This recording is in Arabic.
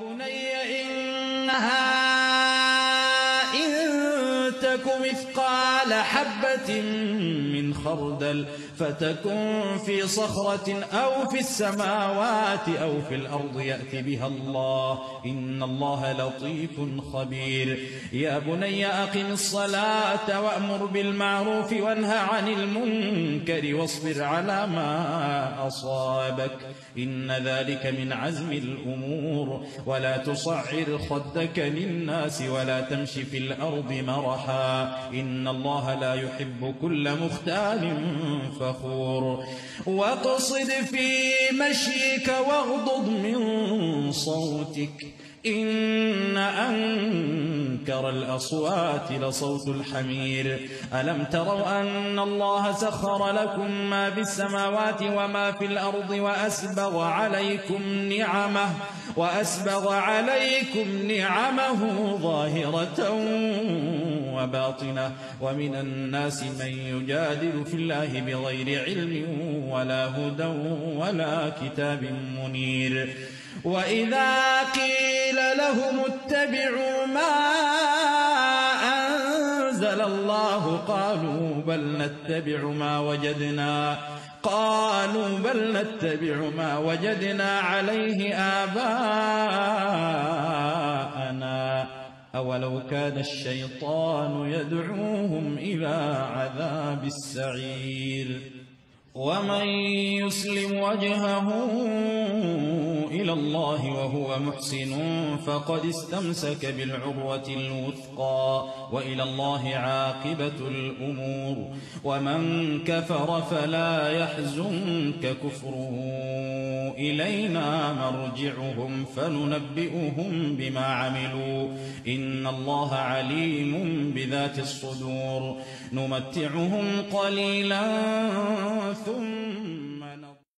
بني إنها إن تك مثقال حبة من خردل فتكن في صخرة أو في السماوات أو في الأرض يأتي بها الله. إن الله لطيف خبير. يا بني أقم الصلاة وأمر بالمعروف وانهى عن المنكر واصبر على ما أصابك. إن ذلك من عزم الأمور. ولا تصعر خدك للناس ولا تمشي في الأرض مرحا. إن الله لا يحب كل مختال فخور. واقصد في مشيك واغضض من صوتك. إن أنكر الأصوات لصوت الحمير. ألم تروا أن الله سخر لكم ما في السماوات وما في الأرض وأسبغ عليكم نعمه وأسبغ عليكم نعمه ظاهرة وباطنة. ومن الناس من يجادل في الله بغير علم ولا هدى ولا كتاب منير. وإذا قيل لهم اتبعوا ما أنزل الله قالوا بل نتبع ما وجدنا قالوا بل نتبع ما وجدنا عليه آباءنا أولو كان الشيطان يدعوهم إلى عذاب السعير ومن يسلم وجهه إلى الله وهو محسن فقد استمسك بالعروة الوثقى وإلى الله عاقبة الأمور ومن كفر فلا يحزنك كفره إلينا مرجعهم فننبئهم بما عملوا إن الله عليم بذات الصدور نمتعهم قليلا